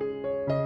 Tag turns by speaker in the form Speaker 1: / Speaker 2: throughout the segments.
Speaker 1: you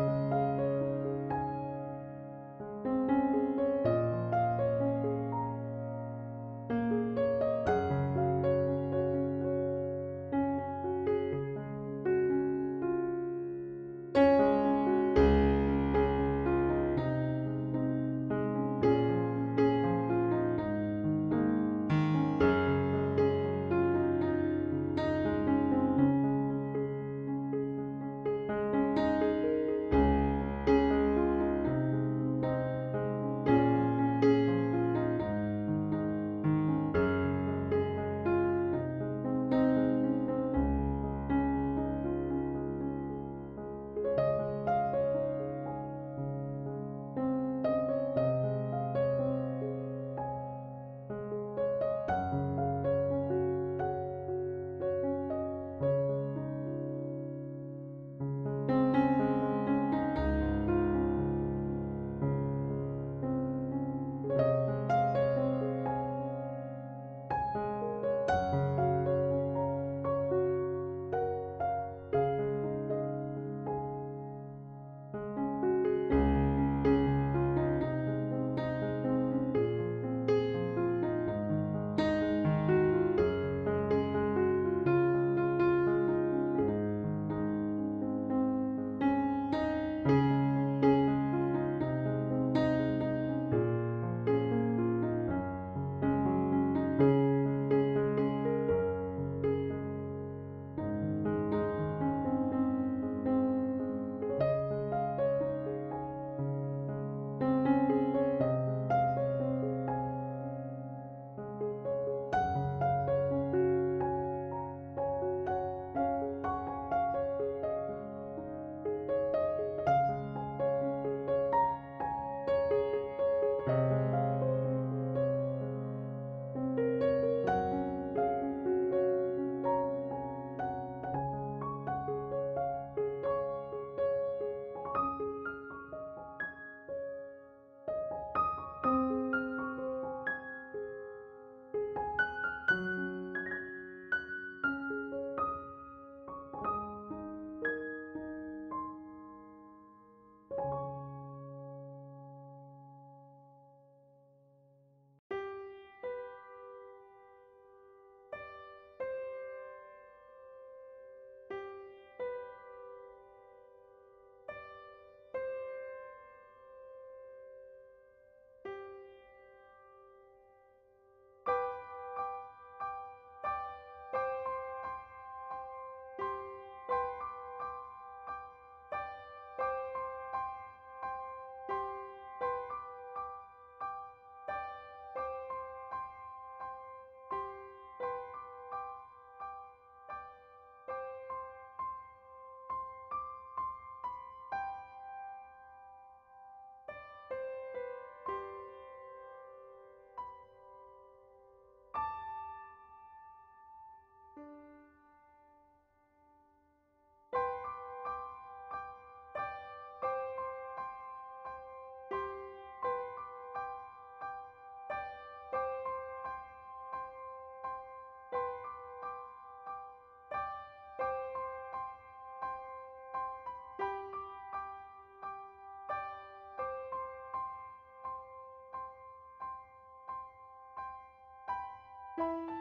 Speaker 1: you